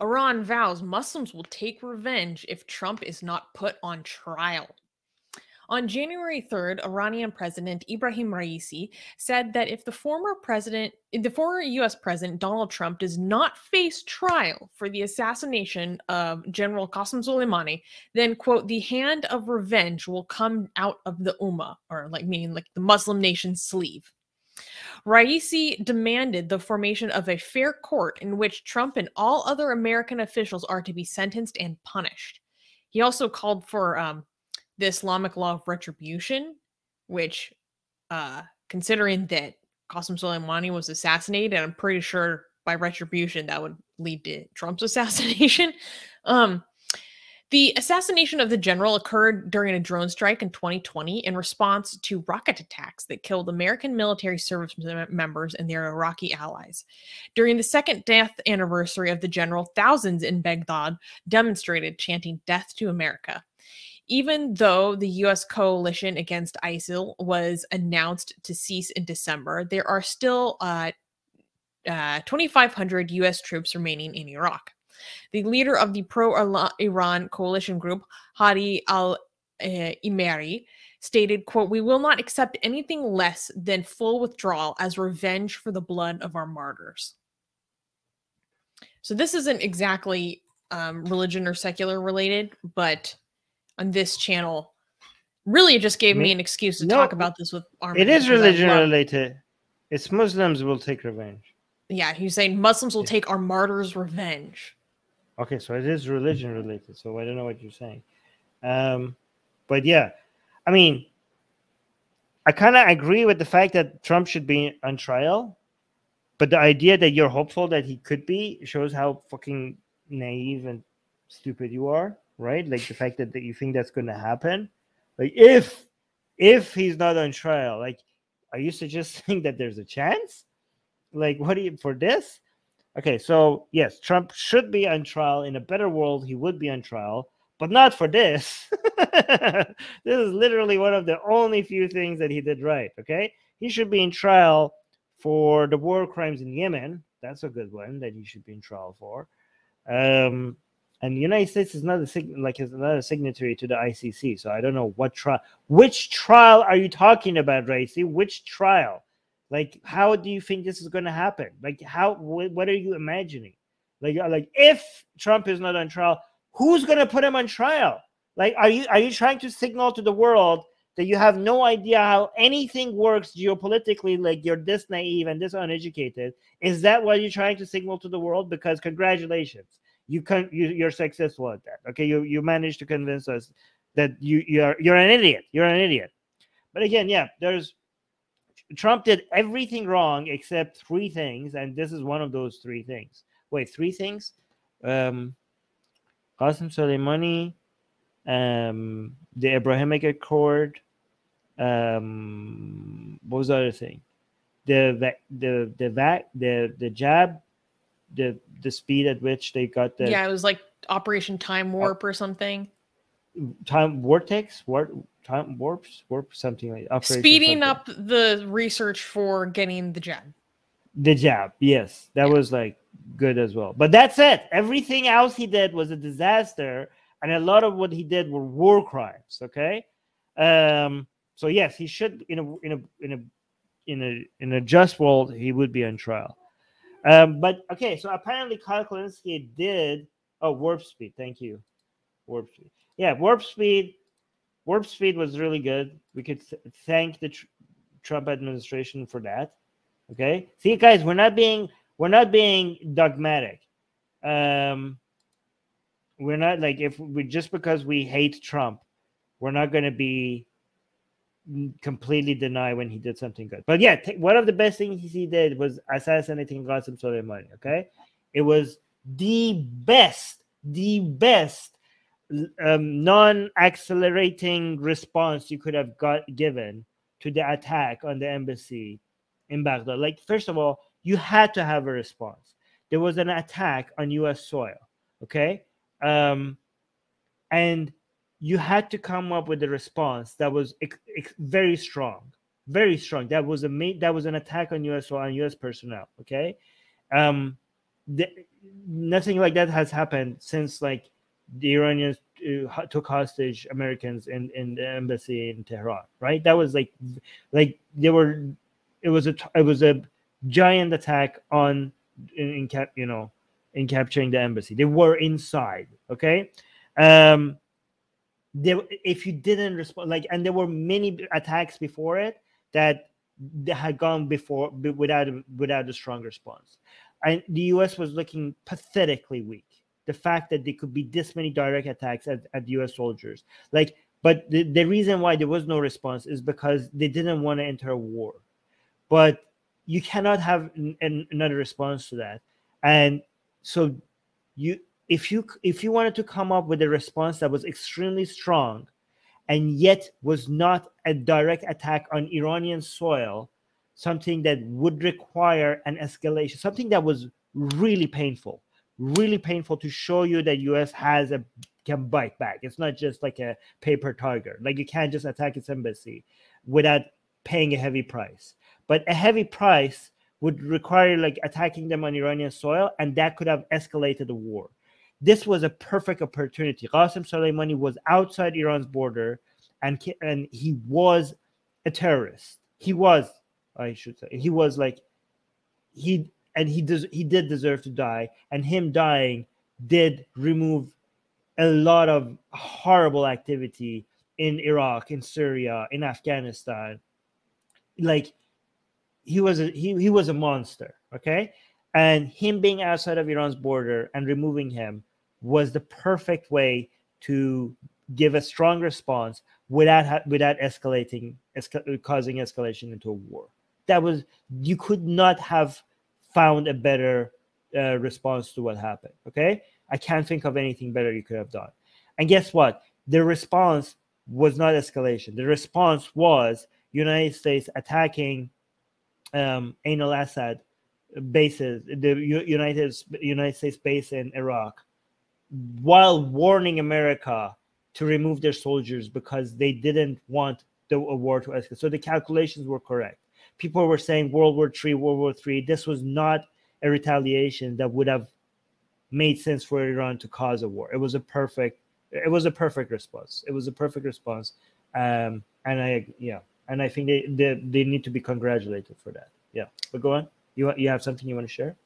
Iran vows Muslims will take revenge if Trump is not put on trial. On January 3rd, Iranian President Ibrahim Raisi said that if the former president, the former US President Donald Trump does not face trial for the assassination of General Qasem Soleimani, then quote, the hand of revenge will come out of the Ummah, or like meaning like the Muslim nation's sleeve. Raisi demanded the formation of a fair court in which Trump and all other American officials are to be sentenced and punished. He also called for um, the Islamic law of retribution, which, uh, considering that Qasem Soleimani was assassinated, I'm pretty sure by retribution that would lead to Trump's assassination. um, the assassination of the general occurred during a drone strike in 2020 in response to rocket attacks that killed American military service members and their Iraqi allies. During the second death anniversary of the general, thousands in Baghdad demonstrated, chanting Death to America. Even though the US coalition against ISIL was announced to cease in December, there are still uh, uh, 2,500 US troops remaining in Iraq. The leader of the pro Iran coalition group, Hadi al Amiri, stated, quote, We will not accept anything less than full withdrawal as revenge for the blood of our martyrs. So this isn't exactly um, religion or secular related, but on this channel, really it just gave me an excuse to no, talk about this with Armin. It is religion related. It's Muslims will take revenge. Yeah, he's saying Muslims will take our martyrs' revenge. Okay, so it is religion related. So I don't know what you're saying. Um, but yeah, I mean, I kind of agree with the fact that Trump should be on trial. But the idea that you're hopeful that he could be shows how fucking naive and stupid you are, right? Like the fact that, that you think that's going to happen. Like if if he's not on trial, like are you suggesting that there's a chance? Like what do you for this? Okay, so yes, Trump should be on trial. In a better world, he would be on trial, but not for this. this is literally one of the only few things that he did right. Okay, he should be in trial for the war crimes in Yemen. That's a good one that he should be in trial for. Um, and the United States is not a like is not a signatory to the ICC, so I don't know what trial. Which trial are you talking about, Raisi? Which trial? Like, how do you think this is going to happen? Like, how? Wh- what are you imagining? Like, uh, like if Trump is not on trial, who's going to put him on trial? Like, are you are you trying to signal to the world that you have no idea how anything works geopolitically? Like, you're this naive and this uneducated. Is that what you're trying to signal to the world? Because congratulations, you can you, you're successful at that. Okay, you you managed to convince us that you you're you're an idiot. You're an idiot. But again, yeah, there's Trump did everything wrong except three things, and this is one of those three things. Wait, three things? Um, Qasem Soleimani, um, the Abrahamic Accord. Um, what was the other thing? The the the vac the the jab, the the speed at which they got the yeah, it was like Operation Time Warp or something. Time Vortex, what time warps, warp something like speeding something. up the research for getting the jab. The jab, yes, that yeah. was like good as well. But that's it. Everything else he did was a disaster, and a lot of what he did were war crimes. Okay, um, so yes, he should in a in a in a in a in a just world he would be on trial. Um, but okay, so apparently Kyle Kulinski did oh warp speed. Thank you, warp speed. Yeah, warp speed warp speed was really good. We could th- thank the tr- Trump administration for that. Okay, see, guys, we're not being we're not being dogmatic. Um, we're not like if we just because we hate Trump, we're not going to be completely deny when he did something good. But yeah, one of the best things he did was assassinating Qasem Soleimani. Okay, it was the best, the best um, non-accelerating response you could have got given to the attack on the embassy in Baghdad. Like, first of all, you had to have a response. There was an attack on U.S. soil, okay, um, and you had to come up with a response that was very strong, very strong. That was a ma- that was an attack on U.S. soil and U.S. personnel, okay. Um, the, nothing like that has happened since like the Iranians uh, took hostage Americans in in the embassy in Tehran, right? That was like like they were it was a it was a giant attack on in, in cap you know in capturing the embassy. They were inside, okay? Um there if you didn't respond like and there were many attacks before it that they had gone before without without a strong response and the us was looking pathetically weak the fact that there could be this many direct attacks at, at us soldiers. Like but the, the reason why there was no response is because they didn't want to enter a war. But you cannot have an, an, another response to that. And so you if you if you wanted to come up with a response that was extremely strong and yet was not a direct attack on Iranian soil, something that would require an escalation, something that was really painful, really painful to show you that US has a can bite back. It's not just like a paper tiger. Like you can't just attack its embassy without paying a heavy price. But a heavy price would require like attacking them on Iranian soil, and that could have escalated the war this was a perfect opportunity. Qasem Soleimani was outside Iran's border, and and he was a terrorist. He was, I should say, he was like he and he does he did deserve to die, and him dying did remove a lot of horrible activity in Iraq, in Syria, in Afghanistan. Like he was a he, he was a monster, okay? And him being outside of Iran's border and removing him was the perfect way to give a strong response without without escalating esca- causing escalation into a war that was you could not have found a better uh, response to what happened okay i can't think of anything better you could have done and guess what the response was not escalation the response was united states attacking um, al-Asad bases the united united states base in iraq while warning America to remove their soldiers because they didn't want the war to escalate. So the calculations were correct. People were saying World War Three, World War Three. This was not a retaliation that would have made sense for Iran to cause a war. It was a perfect. It was a perfect response. It was a perfect response, um, and I yeah, and I think they, they they need to be congratulated for that. Yeah, but go on. You you have something you want to share?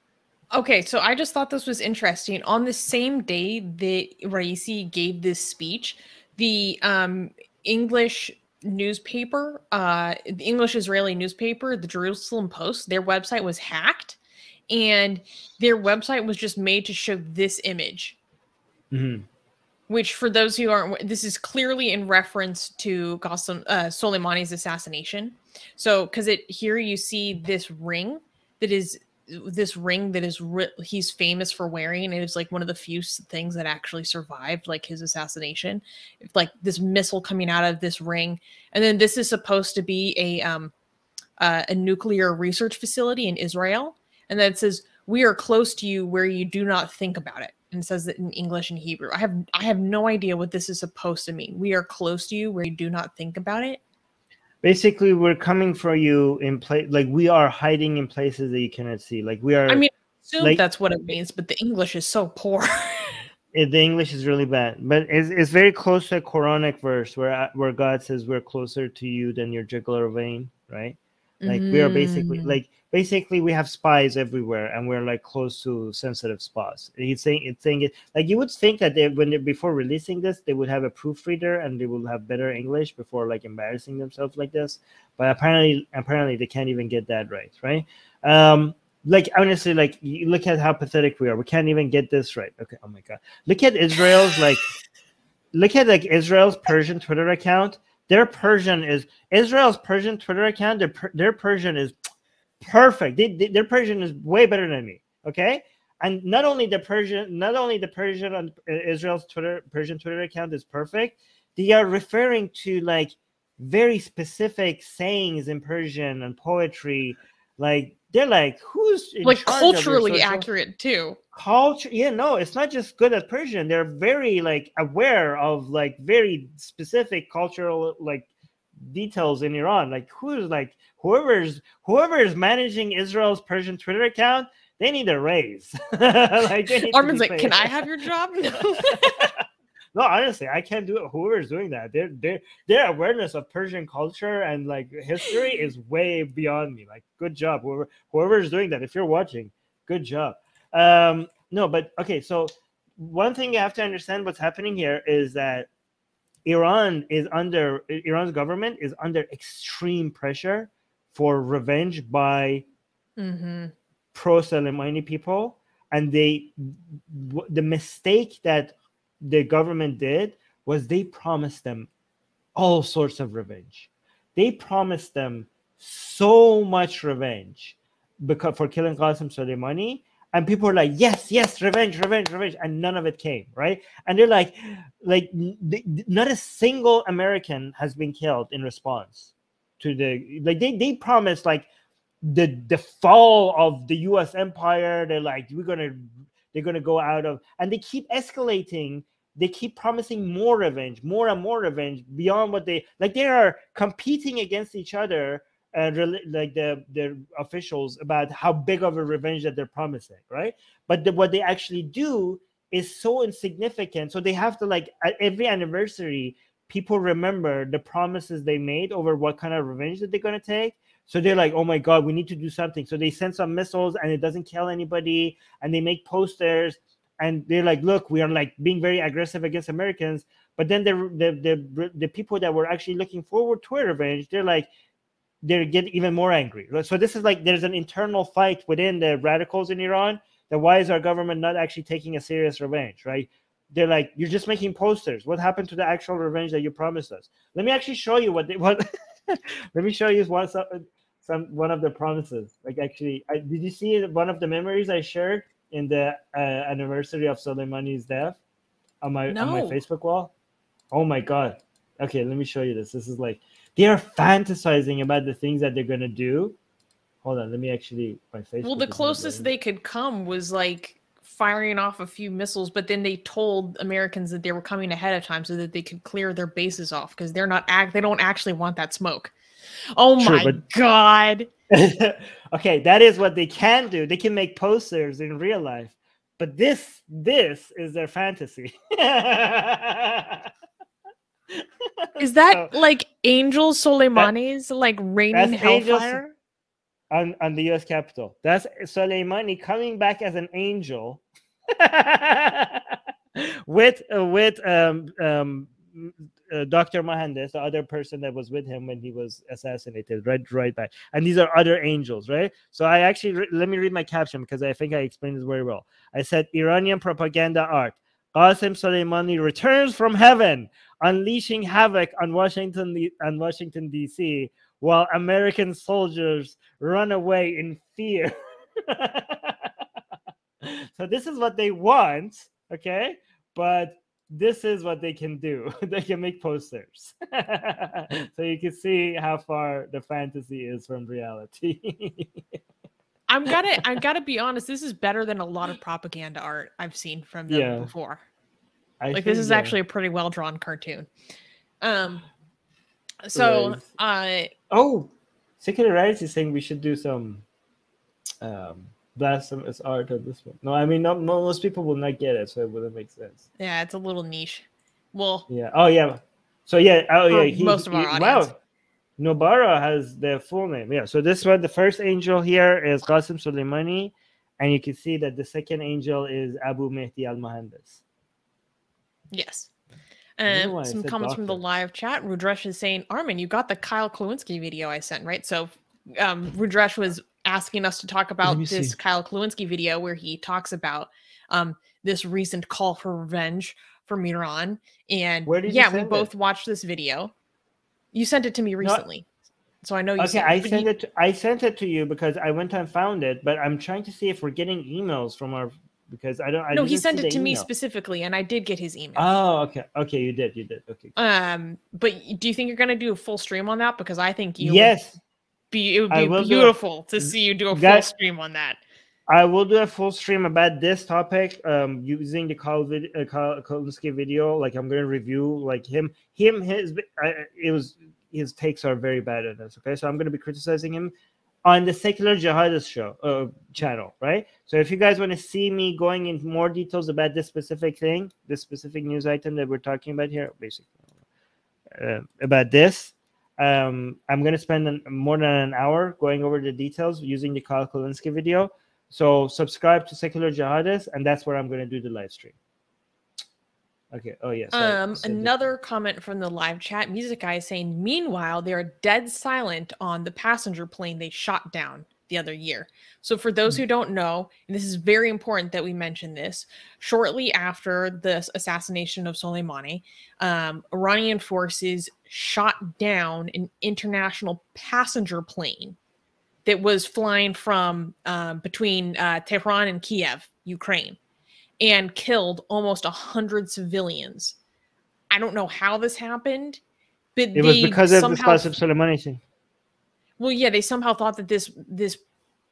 Okay, so I just thought this was interesting. On the same day that Raisi gave this speech, the um, English newspaper, uh, the English Israeli newspaper, the Jerusalem Post, their website was hacked, and their website was just made to show this image. Mm-hmm. Which, for those who aren't, this is clearly in reference to uh, Soleimani's assassination. So, because it here you see this ring that is this ring that is re- he's famous for wearing. It was like one of the few things that actually survived, like his assassination. Like this missile coming out of this ring, and then this is supposed to be a um uh, a nuclear research facility in Israel, and then it says we are close to you where you do not think about it and says it in english and hebrew i have i have no idea what this is supposed to mean we are close to you where you do not think about it basically we're coming for you in place like we are hiding in places that you cannot see like we are i mean like, that's what it means but the english is so poor it, the english is really bad but it's, it's very close to a quranic verse where where god says we're closer to you than your jugular vein right like mm. we are basically mm. like basically we have spies everywhere and we're like close to sensitive spots. He's saying it's saying it like you would think that they when they before releasing this they would have a proofreader and they will have better english before like embarrassing themselves like this but apparently apparently they can't even get that right right? Um like honestly like you look at how pathetic we are. We can't even get this right. Okay oh my god. Look at israel's like look at like israel's persian twitter account. Their persian is israel's persian twitter account their, their persian is perfect. They, they, their Persian is way better than me. Okay, and not only the Persian, not only the Persian on Israel's Twitter Persian Twitter account is perfect. They are referring to like very specific sayings in Persian and poetry. Like they're like, who's like culturally accurate too? Culture, yeah, no, it's not just good at Persian. They're very like aware of like very specific cultural like details in Iran. Like who's like whoever's whoever's managing Israel's Persian Twitter account, they need a raise. like, Armin's like, can I have your job? no, honestly, I can't do it. Whoever's doing that, their their their awareness of Persian culture and like history is way beyond me. Like, good job, whoever whoever's doing that. If you're watching, good job. Um, no, but okay, so one thing you have to understand what's happening here is that Iran is under Iran's government is under extreme pressure for revenge by mm-hmm. pro Soleimani people, and they the mistake that the government did was they promised them all sorts of revenge. They promised them so much revenge because for killing Qasem Soleimani. And people are like, yes, yes, revenge, revenge, revenge, and none of it came, right? And they're like, like, not a single American has been killed in response to the like they they promised like the the fall of the U.S. empire. They're like, we're gonna they're gonna go out of, and they keep escalating they keep promising more revenge, more and more revenge beyond what they like. They are competing against each other, uh, like the the officials about how big of a revenge that they're promising, right? But the, what they actually do is so insignificant. So they have to like at every anniversary, people remember the promises they made over what kind of revenge that they're gonna take. So they're like, oh my god, we need to do something. So they send some missiles and it doesn't kill anybody, and they make posters and they're like, look, we are like being very aggressive against Americans. But then the the the, the people that were actually looking forward to a revenge, they're like, they get even more angry. So this is like there's an internal fight within the radicals in Iran. That why is our government not actually taking a serious revenge, right? They're like, you're just making posters. What happened to the actual revenge that you promised us? Let me actually show you what they what. let me show you one some, some one of the promises. Like actually, I, did you see one of the memories I shared? in the uh, anniversary of Soleimani's death on my no. on my Facebook wall. Oh my god. Okay, let me show you this. This is like they are fantasizing about the things that they're gonna do. Hold on, let me actually my Facebook. Well, the closest they could come was like firing off a few missiles, but then they told Americans that they were coming ahead of time so that they could clear their bases off because they're not act they don't actually want that smoke. Oh True, my but- god. okay, that is what they can do. They can make posters in real life. But this this is their fantasy. is that so, like Angel Soleimani's that, like raining hellfire? on, on the US Capitol. That's Soleimani coming back as an angel with uh, with um, um, uh, Dr. Mohandes, the other person that was with him when he was assassinated, right, right back. And these are other angels, right? So I actually let me read my caption because I think I explained this very well. I said Iranian propaganda art. Qasem Soleimani returns from heaven, unleashing havoc on Washington on Washington D.C. while American soldiers run away in fear. so this is what they want, okay? But this is what they can do. they can make posters. so you can see how far the fantasy is from reality. I'm gonna I gotta be honest, this is better than a lot of propaganda art I've seen from them yeah. before. I like this is actually a pretty well drawn cartoon. Um so right. uh oh Secular Rights is saying we should do some um blasphemous art on this one. No, I mean, not, most people will not get it, so it wouldn't make sense. Yeah, it's a little niche. Well, yeah. Oh, yeah. So yeah. Oh, yeah. He, most of our he, audience. Wow. Nobara has the full name. Yeah. So this one, the first angel here is Qasem Soleimani, and you can see that the second angel is Abu Mehdi Al Mohandes. Yes. Um, some comments doctor. from the live chat. Rudresh is saying, Armin, you got the Kyle Kulinski video I sent, right? So um, Rudresh was asking us to talk about this see. Kyle Kulinski video where he talks about um, this recent call for revenge from Iran. And yeah, we both it? watched this video. You sent it to me recently. No, so I know you Okay, I sent it to, I sent it to you because I went and found it, but I'm trying to see if we're getting emails from our because I don't I No, he sent it to email. me specifically and I did get his email. Oh, okay. Okay, you did. You did. Okay. Um, but do you think you're going to do a full stream on that because I think you Yes. Would be it would be beautiful to see you do a full stream on that. I will do a full stream about this topic um, using the vid- uh, Kulinski video. Like I'm going to review like him, him, his. it was his takes are very bad at this. Okay, so I'm going to be criticizing him on the secular jihadist show uh, channel, right? So if you guys want to see me going into more details about this specific thing, this specific news item that we're talking about here, basically uh, about this, um, I'm going to spend an, more than an hour going over the details using the Kyle Kulinski video. So subscribe to Secular Jihadist, and that's where I'm going to do the live stream. Okay. Oh yes. Yeah, um, another comment from the live chat. Music guy is saying, meanwhile, they are dead silent on the passenger plane they shot down the other year. So, for those hmm. who don't know, and this is very important that we mention this, shortly after the assassination of Soleimani, um, Iranian forces shot down an international passenger plane that was flying from uh, between uh, Tehran and Kiev, Ukraine and killed almost a hundred civilians. I don't know how this happened, but it was because of somehow, the Qasem Soleimani thing. Well, yeah, they somehow thought that this this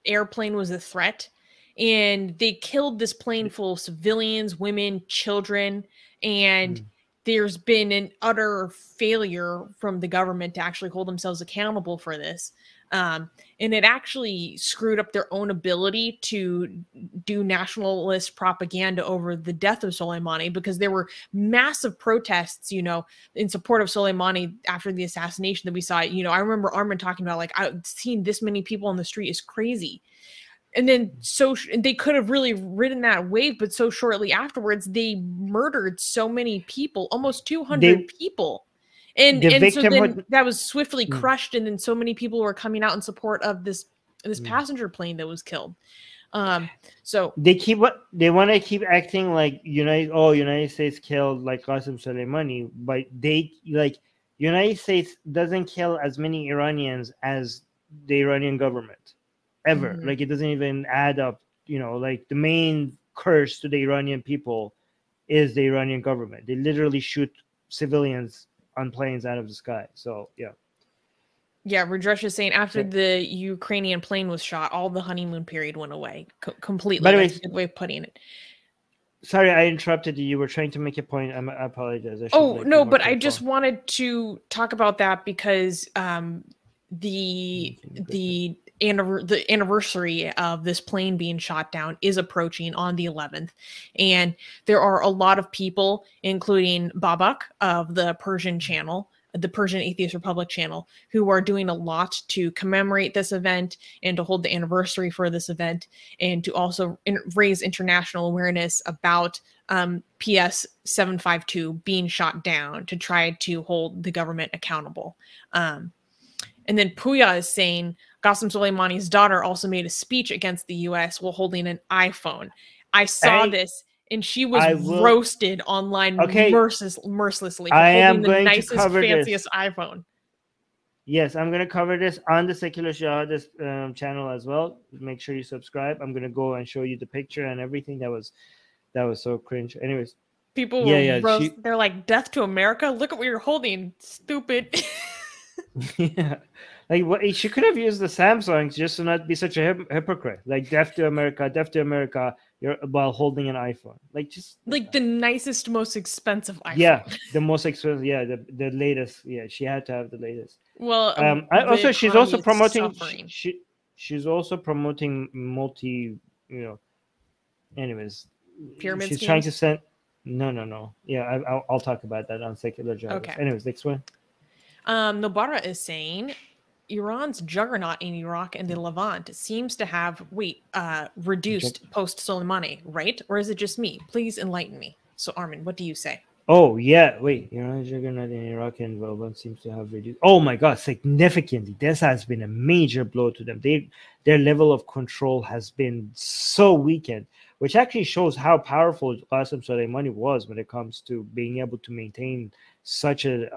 airplane was a threat, and they killed this plane full of civilians, women, children, and. Mm. There's been an utter failure from the government to actually hold themselves accountable for this. Um, and it actually screwed up their own ability to do nationalist propaganda over the death of Soleimani because there were massive protests, you know, in support of Soleimani after the assassination that we saw. You know, I remember Armin talking about like I've seen this many people on the street is crazy. And then so they could have really ridden that wave, but so shortly afterwards they murdered so many people, almost 200 they, people and the and so then that was swiftly hmm. crushed and then so many people were coming out in support of this this mm. passenger plane that was killed um so they keep what they want to keep acting like united oh united states killed like Qasem Soleimani but they like united states doesn't kill as many iranians as the iranian government ever mm-hmm. like it doesn't even add up you know like the main curse to the iranian people is the iranian government they literally shoot civilians on planes out of the sky. So yeah. Yeah, Rajesh is saying after yeah. the Ukrainian plane was shot, all the honeymoon period went away co- completely. By the way, good way of putting it. Sorry, I interrupted you. You were trying to make a point. I'm, i apologize. I oh no, but I just wanted to talk about that because um, the the the anniversary of this plane being shot down is approaching on the 11th and there are a lot of people including babak of the persian channel the persian atheist republic channel who are doing a lot to commemorate this event and to hold the anniversary for this event and to also in- raise international awareness about um, ps 752 being shot down to try to hold the government accountable. Um, and then Puya is saying Qasem Soleimani's daughter also made a speech against the US while holding an iPhone. I saw this and she was will, roasted online okay, merciless, mercilessly for I am the going nicest, to cover fanciest this. iPhone. Yes, I'm going to cover this on the Secular Jihadist um, channel as well. Make sure you subscribe. I'm going to go and show you the picture and everything. That was that was so cringe. Anyways, people yeah, yeah, roast, she, they're like death to America. Look at what you're holding, stupid. yeah. Like what she could have used the Samsung just to not be such a hip- hypocrite. Like deaf to America, deaf to America, you're while holding an iPhone. Like just like the nicest, most expensive iPhone. Yeah, the most expensive. Yeah, the, the latest. Yeah, she had to have the latest. Well, um, I, also she's also promoting. She, she's also promoting multi. You know. Anyways, pyramid. She's schemes? trying to send. No, no, no. Yeah, I, will I'll talk about that on secular jobs. Okay. Anyways, next one. Um, Nobara is saying Iran's juggernaut in Iraq and the Levant seems to have wait uh, reduced post Soleimani, right? Or is it just me? Please enlighten me. So Armin, what do you say? Oh yeah, wait. Iran's juggernaut in Iraq and Levant seems to have reduced. Oh my God, significantly. This has been a major blow to them. They their level of control has been so weakened, which actually shows how powerful Qasem Soleimani was when it comes to being able to maintain such a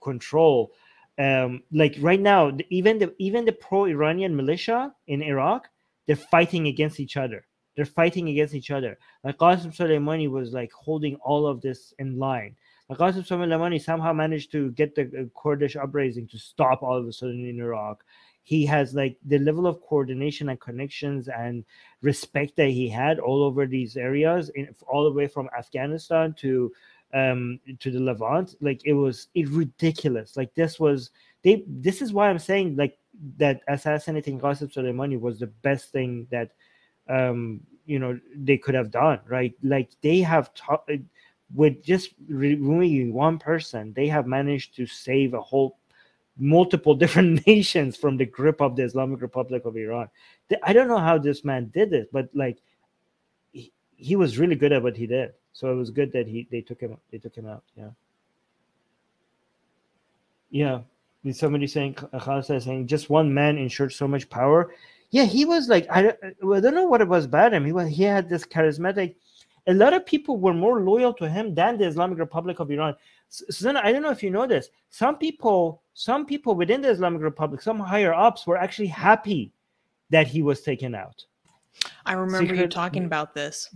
control um, like right now, even the even the pro-Iranian militia in Iraq, they're fighting against each other. They're fighting against each other. Like Qasem Soleimani was like holding all of this in line. Like Qasem Soleimani somehow managed to get the uh, Kurdish uprising to stop all of a sudden in Iraq. He has like the level of coordination and connections and respect that he had all over these areas, in, all the way from Afghanistan to um to the Levant. Like it was it ridiculous. Like this was they this is why I'm saying like that assassinating Qasem Soleimani was the best thing that um, you know they could have done, right? Like they have taught with just removing one person, they have managed to save a whole multiple different nations from the grip of the Islamic Republic of Iran. I don't know how this man did it, but like he, was really good at what he did. So it was good that he they took him they took him out. Yeah. Yeah. Somebody saying Khalsa saying just one man ensured so much power. Yeah, he was like I, I don't know what it was about him. He was he had this charismatic a lot of people were more loyal to him than the Islamic Republic of Iran. So then I don't know if you know this. Some people, some people within the Islamic Republic, some higher ups were actually happy that he was taken out. I remember you talking about this.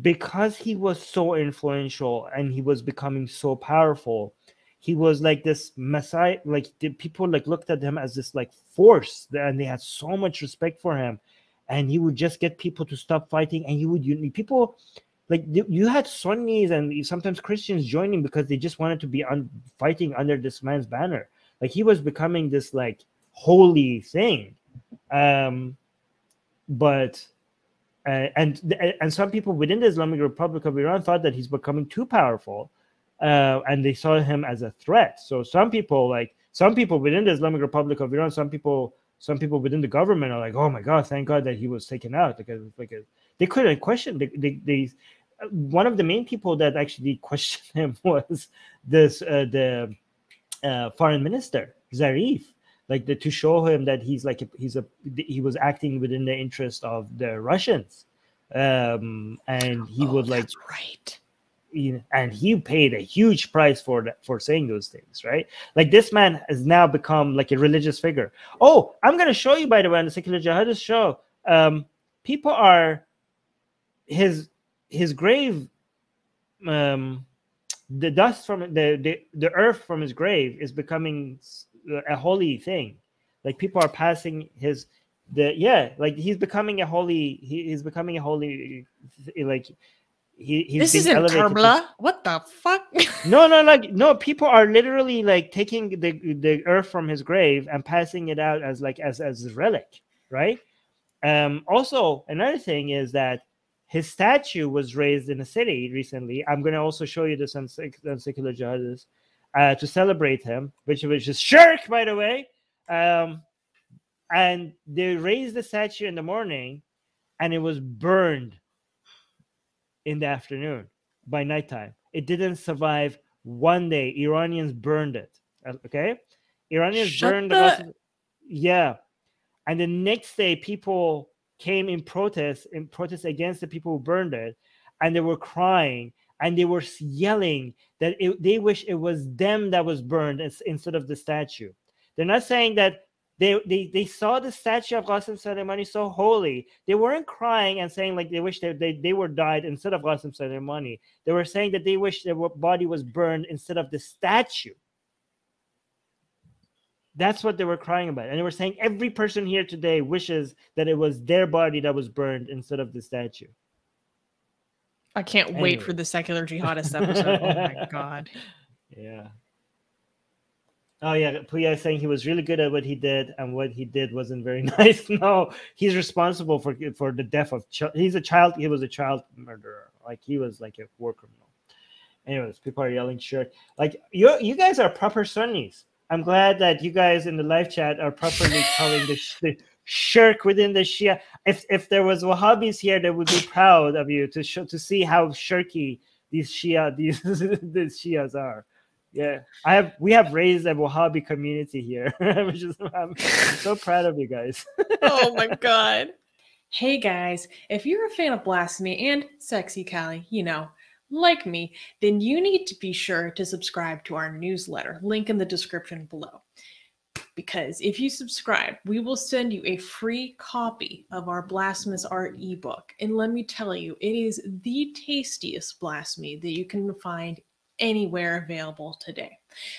Because he was so influential and he was becoming so powerful, he was like this messiah. Like the people like looked at him as this like force, and they had so much respect for him. And he would just get people to stop fighting, and he would you, people like you had Sunnis and sometimes Christians joining because they just wanted to be on fighting under this man's banner. Like he was becoming this like holy thing. Um, but uh, and and some people within the Islamic Republic of Iran thought that he's becoming too powerful, uh, and they saw him as a threat. So some people like some people within the Islamic Republic of Iran, some people some people within the government are like, oh my god, thank God that he was taken out because like a, they couldn't question they, they, they one of the main people that actually questioned him was this uh, the uh, foreign minister Zarif, like the, to show him that he's like a, he's a he was acting within the interest of the Russians, um, and he oh, would like right. and he paid a huge price for that for saying those things, right? Like this man has now become like a religious figure. Oh, I'm gonna show you by the way on the secular jihadist show. Um, people are his his grave um the dust from the, the the earth from his grave is becoming a holy thing like people are passing his the yeah like he's becoming a holy he, he's becoming a holy like he, he's this isn't Karbala. What the fuck? no, no, like no. People are literally like taking the the earth from his grave and passing it out as like as as a relic, right? Um. Also, another thing is that his statue was raised in a city recently. I'm going to also show you this on, on Secular Jihadists uh, to celebrate him, which was just shirk, by the way. Um, and they raised the statue in the morning and it was burned in the afternoon by nighttime. It didn't survive one day. Iranians burned it. Uh, okay. Iranians Shut burned the. Yeah. And the next day, people came in protest in protest against the people who burned it and they were crying and they were yelling that it, they wish it was them that was burned instead of the statue they're not saying that they, they, they saw the statue of Qasem Soleimani so holy. They weren't crying and saying like they wish they, they, they were died instead of Qasem Soleimani. They were saying that they wish their body was burned instead of the statue. That's what they were crying about. And they were saying every person here today wishes that it was their body that was burned instead of the statue. I can't anyway. wait for the secular jihadist episode. oh my god. Yeah. Oh yeah, Puya is saying he was really good at what he did, and what he did wasn't very nice. no, he's responsible for for the death of. Ch- he's a child. He was a child murderer. Like he was like a war criminal. Anyways, people are yelling shirk. Like you, you guys are proper Sunnis. I'm glad that you guys in the live chat are properly telling the, the shirk within the Shia. If if there was Wahhabis here, they would be proud of you to show to see how shirky these Shia these these Shias are. Yeah, I have we have raised a Wahhabi community here, which is I'm so proud of you guys. oh my god. Hey guys, if you're a fan of Blasphemy and Sexy Callie, you know, like me, then you need to be sure to subscribe to our newsletter. Link in the description below. Because if you subscribe, we will send you a free copy of our Blasphemous Art ebook. And let me tell you, it is the tastiest blasphemy that you can find anywhere available today.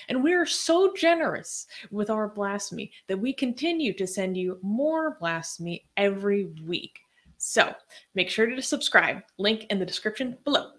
And we are so generous with our blasphemy that we continue to send you more blasphemy every week. So make sure to subscribe. Link in the description below.